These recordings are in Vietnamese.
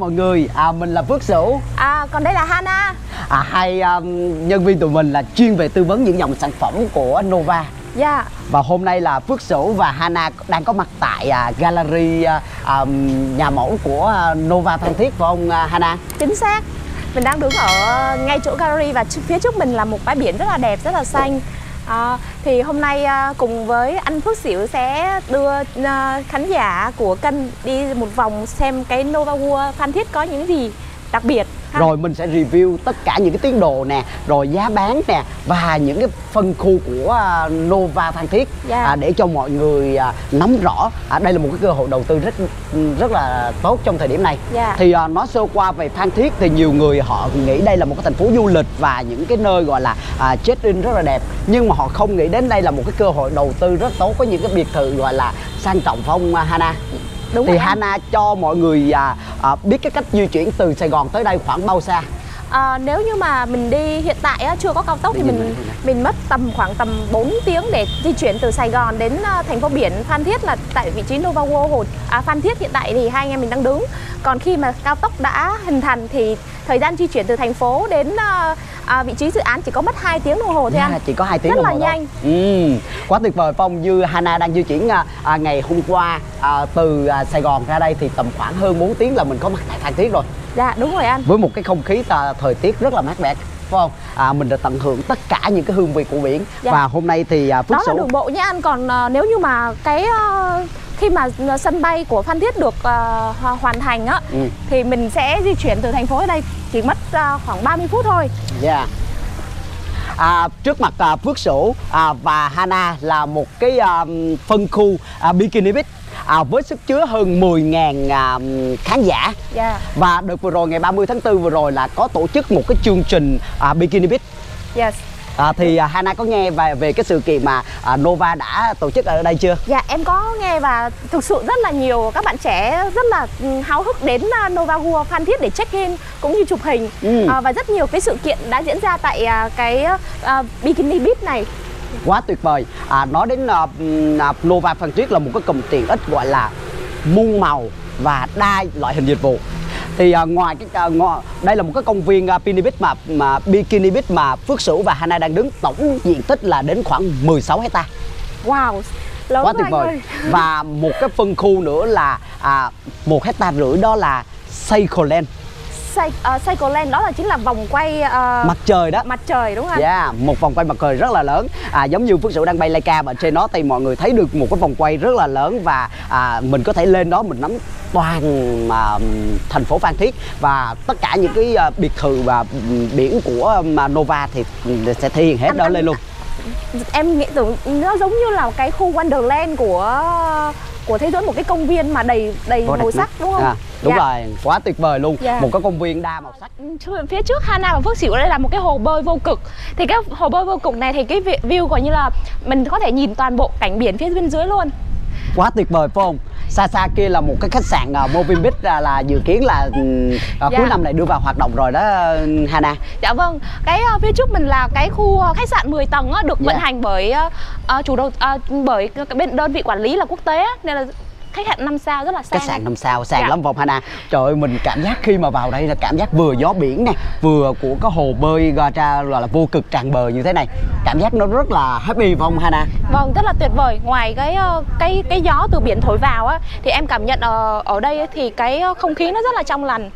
mọi người, à, mình là Phước Sửu. À, còn đây là Hana. À, Hai um, nhân viên tụi mình là chuyên về tư vấn những dòng sản phẩm của Nova. Dạ. Và hôm nay là Phước Sửu và Hana đang có mặt tại à, gallery à, um, nhà mẫu của à, Nova Phan Thiết phải không à, Hana? Chính xác. Mình đang đứng ở ngay chỗ gallery và phía trước mình là một bãi biển rất là đẹp, rất là xanh à, Thì hôm nay à, cùng với anh Phước Xỉu sẽ đưa à, khán giả của kênh đi một vòng xem cái Nova World Phan Thiết có những gì đặc biệt ha. Rồi mình sẽ review tất cả những cái tiến độ nè Rồi giá bán nè Và những cái phân khu của à, Nova Phan Thiết Dạ. à, Để cho mọi người à, nắm rõ à, Đây là một cái cơ hội đầu tư rất rất là tốt trong thời điểm này Dạ. Thì à, nói sơ qua về Phan Thiết Thì nhiều người họ nghĩ đây là một cái thành phố du lịch Và những cái nơi gọi là à, check-in rất là đẹp Nhưng mà họ không nghĩ đến đây là một cái cơ hội đầu tư rất tốt Có những cái biệt thự gọi là sang trọng phong à, Hana Đúng Thì rồi. Hana cho mọi người à, à, biết cái cách di chuyển từ Sài Gòn tới đây khoảng bao xa À, nếu như mà mình đi hiện tại á, chưa có cao tốc thì mình mình mất tầm khoảng tầm 4 tiếng để di chuyển từ Sài Gòn đến à, thành phố biển Phan Thiết là tại vị trí Nova World Hồ à, Phan Thiết hiện tại thì hai anh em mình đang đứng. Còn khi mà cao tốc đã hình thành thì thời gian di chuyển từ thành phố đến à, à, vị trí dự án chỉ có mất 2 tiếng đồng hồ thôi Dạ, anh. chỉ có 2 tiếng Rất đồng là hồ thôi. nhanh. Ừ, quá tuyệt vời Phong như Hana đang di chuyển à, à, ngày hôm qua à, từ à, Sài Gòn ra đây thì tầm khoảng hơn 4 tiếng là mình có mặt tại Phan Thiết rồi Dạ đúng rồi anh. với một cái không khí à, thời tiết rất là mát mẻ phải không? À, mình được tận hưởng tất cả những cái hương vị của biển Dạ. và hôm nay thì à, Phước Đó là Sửu đường bộ nhé anh. Còn à, nếu như mà cái à, khi mà sân bay của Phan Thiết được à, ho- hoàn thành á Ừ. thì mình sẽ di chuyển từ thành phố ở đây chỉ mất à, khoảng 30 phút thôi. Yeah. À, trước mặt à, Phước Sửu à, và Hana là một cái à, phân khu à, Bikini Beach à, với sức chứa hơn 10.000 à, khán giả Dạ. và đợt vừa rồi ngày 30 tháng 4 vừa rồi là có tổ chức một cái chương trình à, Bikini Beach Yes. à, thì à, Hana có nghe về về cái sự kiện mà à, Nova đã tổ chức ở đây chưa? Dạ em có nghe và thực sự rất là nhiều các bạn trẻ rất là ừ, háo hức đến à, Nova World Phan Thiết để check in cũng như chụp hình Ừ. À, và rất nhiều cái sự kiện đã diễn ra tại à, cái à, Bikini Beach này. Quá tuyệt vời. À, nói đến à, Nova Phan Thiết là một cái cụm tiện ích gọi là muôn màu và đa loại hình dịch vụ. Thì à, ngoài cái à, ngoài, đây là một cái công viên Bikini Beach mà mà Bikini Beach mà Phước Sửu và Hana đang đứng tổng diện tích là đến khoảng 16 hecta. Wow. Lớn Quá tuyệt vời. ơi. Và một cái phân khu nữa là à, một hecta rưỡi đó là Cycle Land, À, Cycle Land đó là chính là vòng quay à, mặt trời đó. mặt trời đúng không anh? Yeah, một vòng quay mặt trời rất là lớn à, Giống như Phước Sửu đang bay Leica và trên đó thì mọi người thấy được một cái vòng quay rất là lớn Và à, mình có thể lên đó mình nắm toàn à, thành phố Phan Thiết Và tất cả những cái à, biệt thự và biển của mà Nova thì sẽ thể hiện hết Anh- đó anh- lên luôn Em nghĩ tưởng nó giống như là cái khu Wonderland của của thế giới một cái công viên mà đầy đầy Có màu sắc đúng không? À, đúng Dạ. rồi, quá tuyệt vời luôn Dạ. Một cái công viên đa màu sắc Chứ phía trước Hana và Phước Sửu đây là một cái hồ bơi vô cực thì cái hồ bơi vô cực này thì cái vi- view gọi như là mình có thể nhìn toàn bộ cảnh biển phía bên dưới luôn Quá tuyệt vời phải không? Xa xa kia là một cái khách sạn uh, Moving Beach là, là dự kiến là à, Dạ. cuối năm này đưa vào hoạt động rồi đó Hana dạ vâng cái ờ, phía trước mình là cái khu ờ, khách sạn 10 tầng á, được vận Dạ. hành bởi ờ, chủ đầu ờ, bởi bên đơn vị quản lý là quốc tế á, nên là khách sạn 5 sao rất là sang khách sạn năm sao sang Dạ. lắm vòng Hana trời ơi mình cảm giác khi mà vào đây là cảm giác vừa gió biển nè vừa của cái hồ bơi ra ra gọi là vô cực tràn bờ như thế này cảm giác nó rất là happy vòng Hana Vâng, rất là tuyệt vời. Ngoài cái ờ, cái cái gió từ biển thổi vào á thì em cảm nhận ở ở đây thì cái ờ, không khí nó rất là trong lành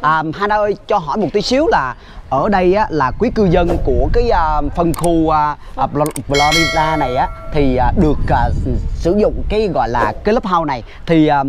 à, Hana ơi cho hỏi một tí xíu là ở đây á, là quý cư dân của cái à, phân khu à, à, Florida này á thì à, được à, sử dụng cái gọi là cái lớp house này. Thì à,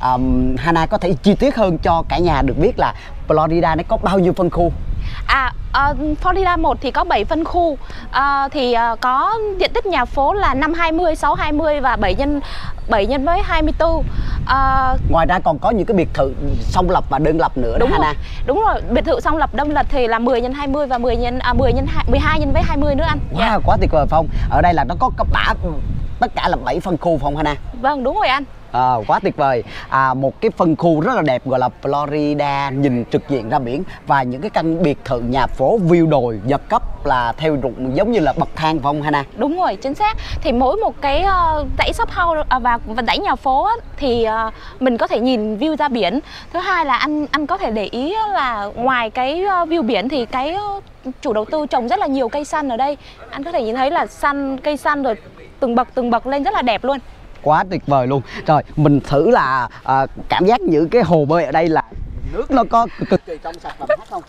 à, Hana có thể chi tiết hơn cho cả nhà được biết là Florida nó có bao nhiêu phân khu? À, uh, Florida 1 thì có 7 phân khu. Uh, thì uh, có diện tích nhà phố là 520, 620 và 7 nhân 7 nhân với 24. Ờ, ngoài ra còn có những cái biệt thự song lập và đơn lập nữa đó đúng Hana rồi. Đúng rồi, biệt thự song lập đông lập thì là 10 nhân 20 và 10 nhân à 10 nhân 2, 12 nhân với 20 nữa anh. Wow, quá tuyệt vời Phong. Ở đây là nó có có bả tất cả là 7 phân khu Phong Hana. Vâng, đúng rồi anh. À, quá tuyệt vời. À, một cái phân khu rất là đẹp gọi là Florida nhìn trực diện ra biển. Và những cái căn biệt thự nhà phố view đồi giật cấp là theo rụng giống như là bậc thang phải không Hana? Đúng rồi chính xác. Thì mỗi một cái uh, dãy shop house uh, và và dãy nhà phố á, thì uh, mình có thể nhìn view ra biển. Thứ hai là anh anh có thể để ý là ngoài cái uh, view biển thì cái uh, chủ đầu tư trồng rất là nhiều cây xanh ở đây. Anh có thể nhìn thấy là xanh cây xanh rồi từng bậc từng bậc lên rất là đẹp luôn quá tuyệt vời luôn. Rồi mình thử là à, cảm giác những cái hồ bơi ở đây là nước nó có cực kỳ trong sạch và mát không?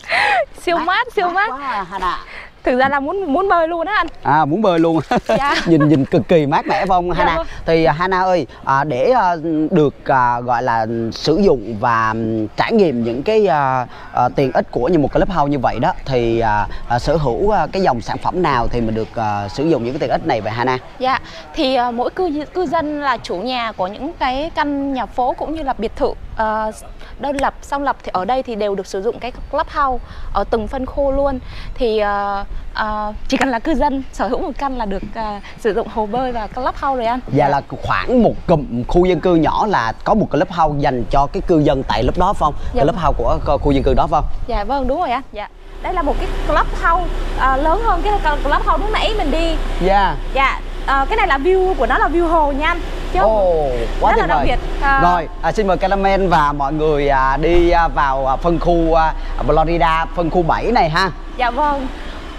Siêu mát siêu mát, mát. quá Hana thực ra là muốn muốn bơi luôn á anh. À muốn bơi luôn. Dạ. nhìn nhìn cực kỳ mát mẻ phải không Dạ Hana? vâng. thì à, Hana ơi à, để à, được à, gọi là sử dụng và trải nghiệm những cái à, à, tiện ích của như một cái lớp house như vậy đó thì à, à, sở hữu à, cái dòng sản phẩm nào thì mình được à, sử dụng những cái tiện ích này vậy Hana? Dạ, thì mỗi cư cư dân là chủ nhà của những cái căn nhà phố cũng như là biệt thự ờ, đơn lập, song lập thì ở đây thì đều được sử dụng cái clubhouse ở từng phân khu luôn. Thì ờ, ờ, chỉ cần là cư dân sở hữu một căn là được ờ, sử dụng hồ bơi và clubhouse rồi anh. Và là khoảng một cụm khu dân cư nhỏ là có một cái lớp house dành cho cái cư dân tại lớp đó phải không? Dạ Cái lớp house của khu- dân cư đó phải không? Dạ vâng đúng rồi anh. Dạ. Đây là một cái clubhouse ờ, lớn hơn cái clubhouse lúc nãy mình đi. Dạ. Dạ, ờ, cái này là view của nó là view hồ nha anh. Chứ Ồ, quá rất là tuyệt đặc vời. biệt. À. Rồi, à, xin mời Caramel và mọi người à, đi à, vào à, phân khu à, Florida, phân khu 7 này ha. Dạ vâng.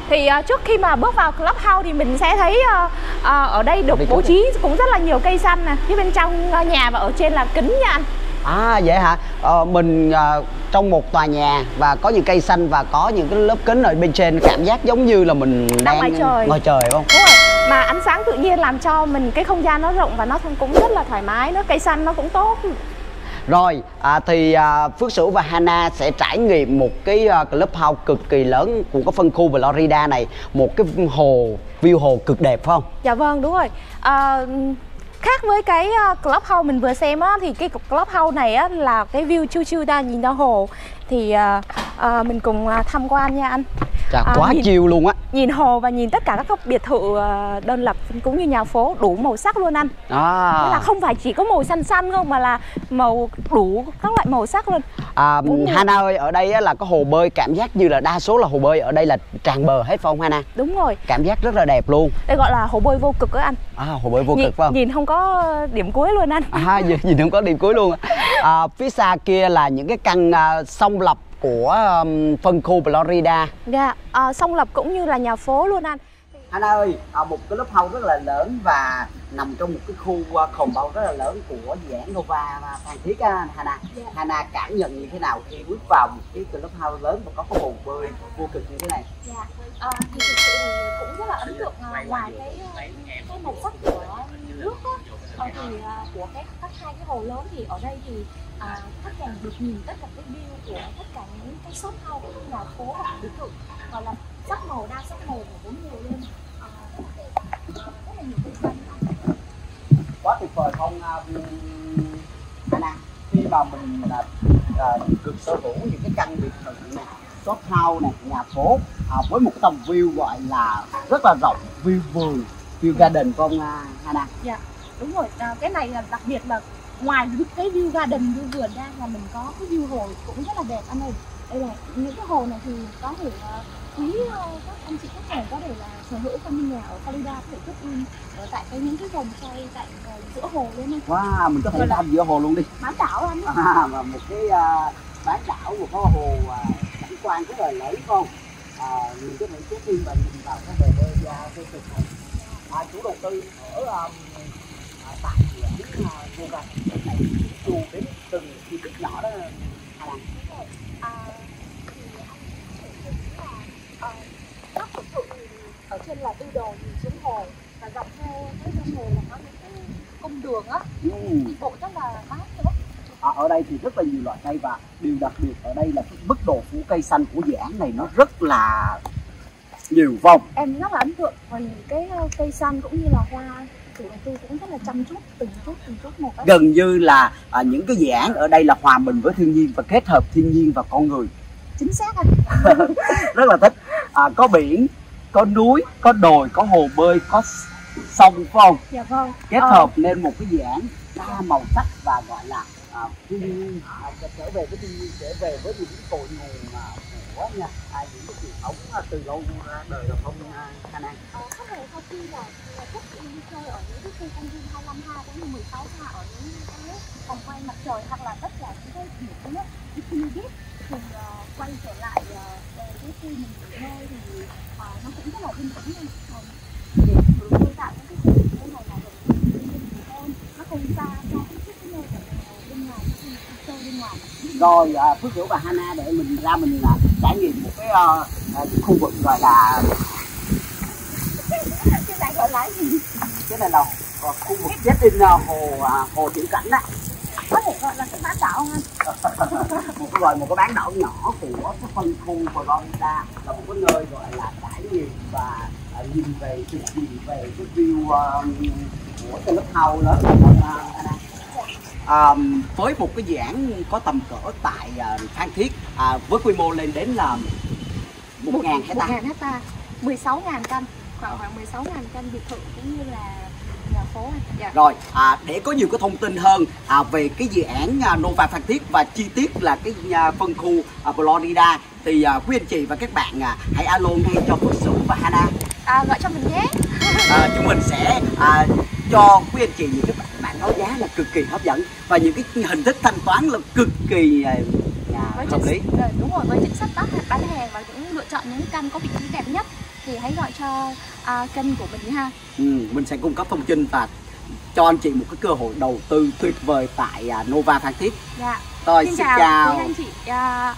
Thì uh, trước khi mà bước vào clubhouse thì mình sẽ thấy uh, uh, ở đây được bố trí cũng rất là nhiều cây xanh nè, phía bên trong uh, nhà và ở trên là kính nha anh. À vậy hả? Ờ, mình à, trong một tòa nhà và có những cây xanh và có những cái lớp kính ở bên trên cảm giác giống như là mình đang, ngoài trời. ngoài trời không? Đúng. Mà ánh sáng tự nhiên làm cho mình cái không gian nó rộng và nó cũng rất là thoải mái, nó cây xanh nó cũng tốt. Rồi, à, thì à, Phước Sửu và Hana sẽ trải nghiệm một cái à, clubhouse cực kỳ lớn của cái phân khu Florida này, một cái hồ view hồ cực đẹp phải không? Dạ vâng, đúng rồi. À, khác với cái uh, clubhouse mình vừa xem á thì cái clubhouse này á là cái view chill chill ra nhìn ra hồ thì uh, uh, mình cùng uh, tham quan nha anh. Chà, À, quá nhìn- chill luôn á. nhìn hồ và nhìn tất cả các biệt thự ờ, đơn lập cũng như nhà phố đủ màu sắc luôn anh À. Là không phải chỉ có màu xanh xanh không mà là màu đủ các loại màu sắc luôn À. Hana ơi, ở đây á, là có hồ bơi cảm giác như là đa số là hồ bơi ở đây là tràn bờ hết phải không Hana? đúng rồi Cảm giác rất là đẹp luôn. đây gọi là hồ bơi vô cực á anh À, hồ bơi vô nhìn, cực phải không? nhìn không có điểm cuối luôn anh À, nhìn, nhìn không có điểm cuối luôn. À, phía xa kia là những cái căn à, song lập của um, phân khu Florida. dạ à, song lập cũng như là nhà phố luôn anh Hana ơi, à, một cái lớp house rất là lớn và nằm trong một cái khu uh, compound rất là lớn của dự án Nova và Phan Thiết á, Hana. Dạ. Hana cảm nhận như thế nào khi bước vào một cái club house lớn và có cái hồ bơi vô cực như thế này? dạ à, thì thực sự thì cũng rất là ấn tượng ngoài cái cái màu sắc nước á. Ờ, thì à, của các các hai cái hồ lớn thì ở đây thì à, khách hàng được nhìn tất cả cái view của tất cả những cái shop house cũng như là phố hoặc biệt thự. Gọi là sắc màu đa sắc màu của bốn mùa luôn. À, rất là nhiều cây xanh quá tuyệt vời không à, uh, Hana khi mà mình là uh, được sở hữu những cái căn biệt thự này shop house này nhà phố à, với một cái tầm view gọi là rất là rộng view vườn view garden của ông uh, Hana dạ đúng rồi. À, cái này là đặc biệt là ngoài cái view garden view vườn ra là mình có cái view hồ cũng rất là đẹp anh ơi. Đây là những cái hồ này thì có thể uh, quý ờ, các anh chị khách hàng có thể là sở hữu căn nhà ở Florida có thể check in ở tại cái những cái vòng xoay tại giữa hồ luôn anh wow mình có thể tham giữa hồ luôn đi. bán đảo anh à, mà một cái uh, bán đảo một cái hồ uh, cảnh quan rất là lớn không? À, mình có thể check in và nhìn vào cái hồ bơi ra cái cực này à, chủ đầu tư ở um, à, tại án uh, vô vàng này dù đến từng chi tiết nhỏ đó. À, là ờ, các thự thì ở trên là tư đồ nhìn xuống hồ và dọc theo cái bên hồ là có những cái cung đường á. Ừ. đi bộ rất là mát nữa à, ở đây thì rất là nhiều loại cây và điều đặc biệt ở đây là cái mức độ phủ cây xanh của dự án này nó rất là nhiều vòng. Em rất là ấn tượng nhìn cái ờ, cây xanh cũng như là hoa. Chủ đầu tư cũng rất là chăm chút từng chút từng chút một á gần như là à, những cái dự án ở đây là hòa mình với thiên nhiên và kết hợp thiên nhiên và con người. Chính xác anh rất là thích. À, có biển có núi có đồi có hồ bơi có sông phải không? Dạ vâng. Kết Ờ, hợp nên một cái dự án đa màu sắc và gọi là à, thiên nhiên. À, trở về với thiên nhiên trở về với những cội nguồn của nha à, những cái truyền thống từ lâu ra đời là không khả năng. Ờ, có thể sau khi là thích đi chơi ở những cái khu công viên 25 ha cũng như 16 ha ở những cái vòng quay mặt trời hoặc là tất cả những cái điểm á bikini beach thì uh, quay trở lại uh, về cái khu mình nghỉ ngơi thì uh, nó cũng rất là yên tĩnh luôn Còn để đối với những cái khu nghỉ ngơi này là để thiên nhiên hơn nó không xa cho cái nơi ở bên ngoài những cái khu chơi bên ngoài rồi à, Phước Hữu và Hana để mình ra mình à, trải nghiệm một cái à, khu vực gọi là cái này gọi là gì cái này là khu vực check in à, hồ à, hồ tiểu cảnh đó có thể gọi là cái bán đảo không anh? Một cái gọi một cái bán đảo nhỏ của cái phân khu Florida là một cái nơi gọi là trải nghiệm và à, nhìn về nhìn về cái view um, của cái lớp house lớn là không uh, um, với một cái dự án có tầm cỡ tại uh, Phan Thiết à, với quy mô lên đến là một ngàn hecta 1.000 hecta 16 ngàn căn khoảng khoảng 16 ngàn căn biệt thự cũng như là nhà phố dạ. Rồi, à, để có nhiều cái thông tin hơn à, về cái dự án à, Nova Phan Thiết và chi tiết là cái à, phân khu à, Florida thì à, quý anh chị và các bạn à, hãy alo ngay cho Phước Sửu và Hana. à, gọi cho mình nhé À, chúng mình sẽ à, cho quý anh chị những cái bạn báo giá là cực kỳ hấp dẫn và những cái hình thức thanh toán là cực kỳ à, với hợp lý. chính, ờ, đúng rồi với chính sách đó bán hàng và cũng lựa chọn những căn có vị trí đẹp nhất thì hãy gọi cho à, kênh của mình nha Ừ, mình sẽ cung cấp thông tin và cho anh chị một cái cơ hội đầu tư tuyệt vời tại à, Nova Phan Thiết. dạ Rồi, xin, xin chào, chào. anh chị à,